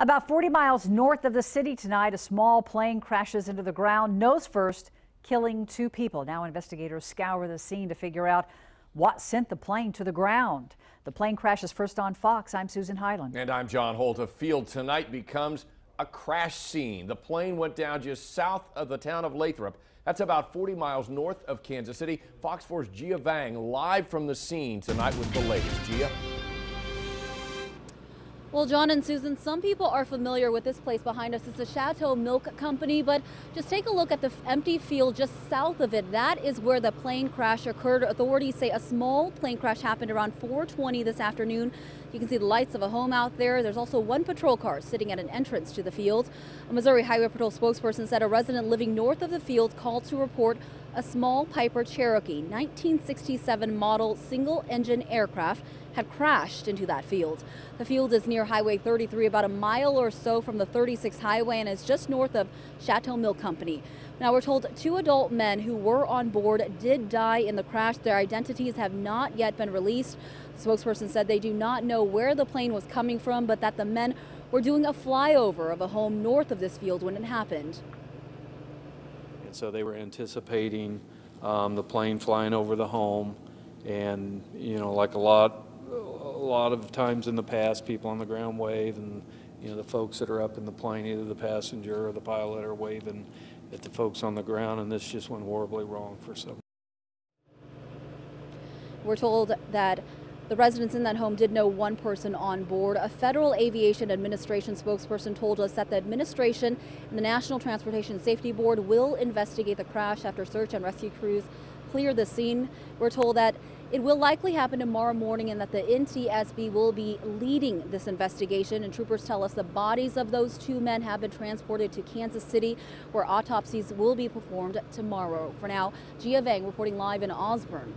About 40 miles north of the city tonight, a small plane crashes into the ground nose first, killing two people. Now investigators scour the scene to figure out what sent the plane to the ground. The plane crashes first on Fox. I'm Susan Hyland. And I'm John Holt. A field tonight becomes a crash scene. The plane went down just south of the town of Lathrop. That's about 40 miles north of Kansas City. Fox 4's Gia Vang live from the scene tonight with the latest. Gia? Well, John and Susan, some people are familiar with this place behind us. It's the Shatto Milk Company, but just take a look at the empty field just south of it. That is where the plane crash occurred. Authorities say a small plane crash happened around 420 this afternoon. You can see the lights of a home out there. There's also one patrol car sitting at an entrance to the field. A Missouri Highway Patrol spokesperson said a resident living north of the field called to report a small Piper Cherokee 1967 model single engine aircraft had crashed into that field. The field is near Highway 33, about a mile or so from the 36 highway, and is just north of Shatto Milk Company. Now, we're told two adult men who were on board did die in the crash. Their identities have not yet been released. The spokesperson said they do not know where the plane was coming from, but that the men were doing a flyover of a home north of this field when it happened. And so they were anticipating um, the plane flying over the home. And, you know, like a lot a lot of times in the past, people on the ground wave, and you know the folks that are up in the plane, either the passenger or the pilot, are waving at the folks on the ground, and this just went horribly wrong for some. We're told that the residents in that home did know one person on board. A Federal Aviation Administration spokesperson told us that the administration and the National Transportation Safety Board will investigate the crash after search and rescue crews clear the scene. We're told that it will likely happen tomorrow morning and that the NTSB will be leading this investigation. And troopers tell us the bodies of those two men have been transported to Kansas City where autopsies will be performed tomorrow. For now, Gia Vang reporting live in Osborn.